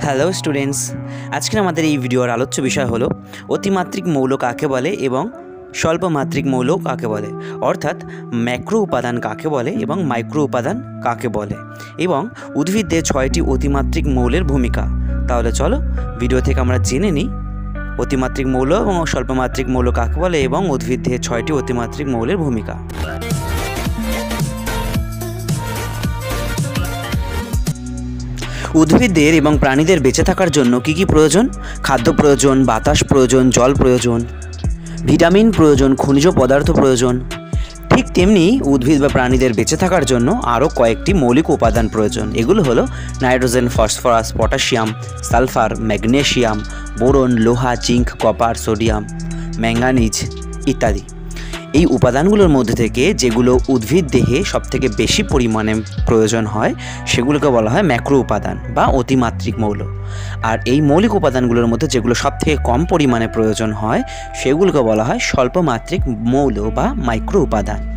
Hello students আজকের আমাদের এই ভিডিওর আলোচ্য বিষয় হলো অতিমাত্রিক মৌল কাকে বলে এবং স্বল্পমাত্রিক মৌল কাকে বলে? অর্থাৎ ম্যাক্রো উপাদান কাকে বলে এবং মাইক্রো উপাদান কাকে বলে? এবং উদ্ভিদদের ছয়টি অতিমাত্রিক মৌলের ভূমিকা। তাহলে চলো ভিডিও থেকে আমরা জেনে নিই অতিমাত্রিক মৌল এবং স্বল্পমাত্রিক মৌল কাকে বলে এবং উদ্ভিদদের ছয়টি অতিমাত্রিক মৌলের ভূমিকা। উদ্ভিদদের এবং প্রাণীদের বেঁচে থাকার জন্য কি কি প্রয়োজন? খাদ্য প্রয়োজন, বাতাস প্রয়োজন, জল প্রয়োজন, ভিটামিন প্রয়োজন, খনিজ পদার্থ প্রয়োজন। ঠিক তেমনি উদ্ভিদ বা প্রাণীদের বেঁচে থাকার জন্য আরও কয়েকটি মৌলিক উপাদান প্রয়োজন। এগুলো হলো nitrogen, phosphorus, potassium, sulphur, magnesium, boron, লোহা, জিঙ্ক, কপার, সোডিয়াম ম্যাঙ্গানিজ ইত্যাদি। এই উপাদানগুলোর মধ্যে থেকে যেগুলো উদ্ভিদ দেহে সবথেকে বেশি পরিমাণে প্রয়োজন হয়, সেগুলোকে বলা হয় ম্যাক্রো উপাদান বা অতিমাত্রিক মৌল। আর এই মৌলিক উপাদানগুলোর মধ্যে যেগুলো সবথেকে কম পরিমাণে প্রয়োজন হয়, সেগুলোকে বলা হয় স্বল্পমাত্রিক মৌল বা মাইক্রো উপাদান।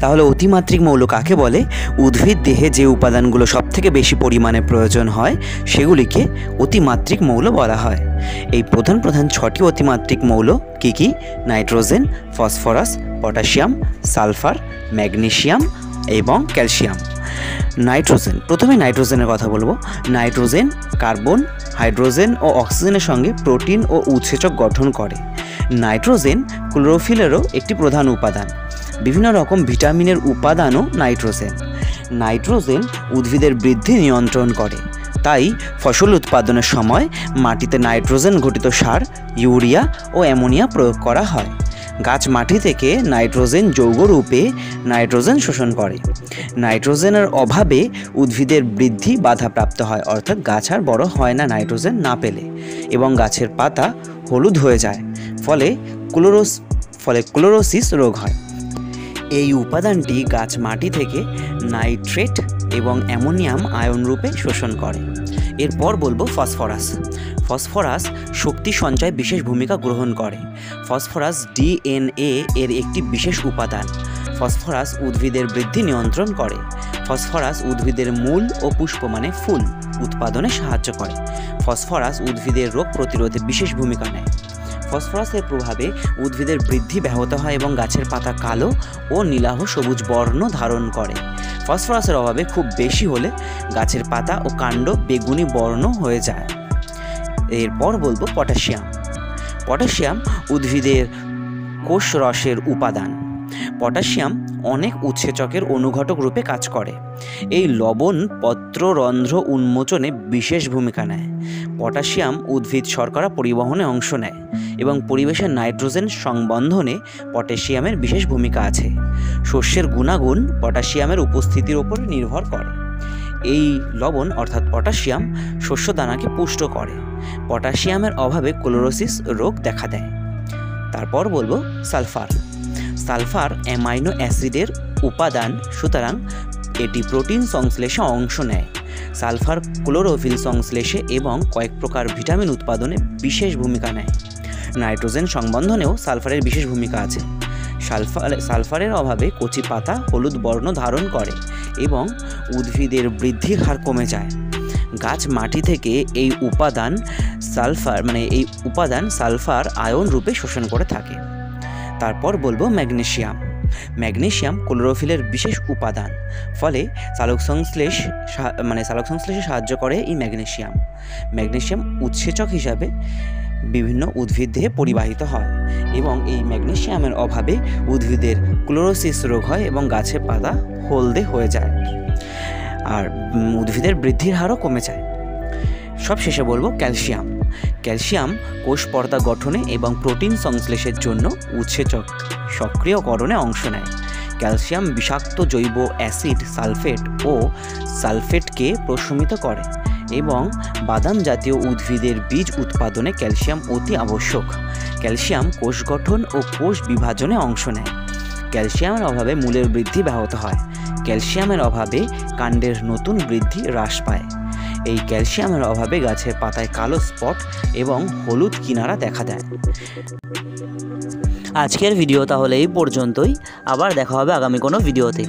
তাহলে অতিমাত্রিক মৌল কাকে বলে? উদ্ভিদ দেহে যে উপাদানগুলো সবথেকে বেশি পরিমাণে প্রয়োজন হয়, সেগুলিকে অতিমাত্রিক মৌল বলা হয়। এই প্রধান প্রধান ছটি অতিমাত্রিক মৌল কি কি? Nitrogen, phosphorus, potassium, sulphur, magnesium এবং ক্যালসিয়াম। নাইট্রোজেন, প্রথমে নাইট্রোজেনের কথা বলব। নাইট্রোজেন কার্বন, হাইড্রোজেন ও অক্সিজেনের সঙ্গে প্রোটিন ও উৎসেচক গঠন করে। নাইট্রোজেন ক্লোরোফিলেরও একটি প্রধান উপাদান। বিভিন্ন রকম ভিটামিনের উপাদানও নাইট্রোজেন। নাইট্রোজেন উদ্ভিদের বৃদ্ধি নিয়ন্ত্রণ করে। তাই ফসল উৎপাদনের সময় মাটিতে নাইট্রোজেন ঘটিত সার, ইউরিয়া ও অ্যামোনিয়া প্রয়োগ করা হয়। গাছ মাটি থেকে নাইট্রোজেন যৌগরূপে নাইট্রোজেন শোষণ করে। নাইট্রোজেনের অভাবে উদ্ভিদের বৃদ্ধি বাধাপ্রাপ্ত হয়, অর্থাৎ গাছ আর বড় হয় না নাইট্রোজেন না পেলে এবং গাছের পাতা হলুদ হয়ে যায়। ফলে ক্লোরোস ফলে ক্লোরোসিস রোগ হয়। এই উপাদানটি গাছ মাটি থেকে নাইট্রেট এবং অ্যামোনিয়াম আয়ন রূপে শোষণ করে। এরপর বলব ফসফরাস। ফসফরাস শক্তি সঞ্চয় বিশেষ ভূমিকা গ্রহণ করে। ফসফরাস ডিএনএ এর একটি বিশেষ উপাদান। ফসফরাস উদ্ভিদের বৃদ্ধি নিয়ন্ত্রণ করে। ফসফরাস উদ্ভিদের মূল ও পুষ্প মানে ফুল, উৎপাদনে সাহায্য করে। ফসফরাস উদ্ভিদের রোগ প্রতিরোধে বিশেষ ভূমিকা নেয়। ফসফরাসের প্রভাবে উদ্ভিদের বৃদ্ধি ব্যাহত হয় এবং গাছের পাতা কালো ও নীলাহ সবুজ বর্ণ ধারণ করে। ফসফরাসের অভাবে খুব বেশি হলে গাছের পাতা ও কাণ্ড বেগুনি বর্ণ হয়ে যায়। এরপর বলব পটাশিয়াম। পটাশিয়াম উদ্ভিদের কোষ রসের উপাদান। পটাশিয়াম অনেক উৎসেচকের অনুঘটক রূপে কাজ করে। এই লবণ পত্ররন্ধ্র উন্মোচনে বিশেষ ভূমিকা নেয়। পটাশিয়াম উদ্ভিদ শর্করা পরিবহনে অংশ নেয় এবং পরিবেশে নাইট্রোজেন সংবন্ধনে পটাশিয়ামের বিশেষ ভূমিকা আছে। শস্যের গুণাগুণ পটাশিয়ামের উপস্থিতির ওপর নির্ভর করে। এই লবণ অর্থাৎ পটাশিয়াম শস্য দানাকে পুষ্ট করে। পটাশিয়ামের অভাবে ক্লোরোসিস রোগ দেখা দেয়। তারপর বলব সালফার। সালফার অ্যামাইনো অ্যাসিডের উপাদান, সুতরাং এটি প্রোটিন সংশ্লেষে অংশ নেয়। সালফার ক্লোরোফিল সংশ্লেষে এবং কয়েক প্রকার ভিটামিন উৎপাদনে বিশেষ ভূমিকা নেয়। নাইট্রোজেন সংবন্ধনেও সালফারের বিশেষ ভূমিকা আছে। সালফার, সালফারের অভাবে কচি পাতা, হলুদ বর্ণ ধারণ করে এবং উদ্ভিদের বৃদ্ধির হার কমে যায়। গাছ মাটি থেকে এই উপাদান সালফার মানে এই উপাদান সালফার আয়ন রূপে শোষণ করে থাকে। তারপর বলব ম্যাগনেশিয়াম। ম্যাগনেশিয়াম ক্লোরোফিলের বিশেষ উপাদান, ফলে সালোক সংশ্লেষ মানে সালোক সংশ্লেষে সাহায্য করে এই ম্যাগনেশিয়াম। ম্যাগনেশিয়াম উৎসেচক হিসাবে বিভিন্ন উদ্ভিদ দেহে পরিবাহিত হয় এবং এই ম্যাগনেশিয়ামের অভাবে উদ্ভিদের ক্লোরোসিস রোগ হয় এবং গাছের পাতা হলদে হয়ে যায়। আর উদ্ভিদের বৃদ্ধির হারও কমে যায়। সব শেষে বলব ক্যালসিয়াম। ক্যালসিয়াম কোষ পর্দা গঠনে এবং প্রোটিন সংশ্লেষের জন্য উৎসেচক সক্রিয়করণে অংশ নেয়। ক্যালসিয়াম বিষাক্ত জৈব অ্যাসিড, সালফেট ও সালফেটকে প্রশমিত করে এবং বাদাম জাতীয় উদ্ভিদের বীজ উৎপাদনে ক্যালসিয়াম অতি আবশ্যক। ক্যালসিয়াম কোষ গঠন ও কোষ বিভাজনে অংশ নেয়। ক্যালসিয়ামের অভাবে মূলের বৃদ্ধি ব্যাহত হয়। ক্যালসিয়ামের অভাবে কাণ্ডের নতুন বৃদ্ধি হ্রাস পায়। এই ক্যালসিয়ামের অভাবে গাছের পাতায় কালো স্পট এবং হলুদ কিনারা দেখা দেয়। আজকের ভিডিও তাহলে এই পর্যন্তই। আবার দেখা হবে আগামী কোনো ভিডিওতে।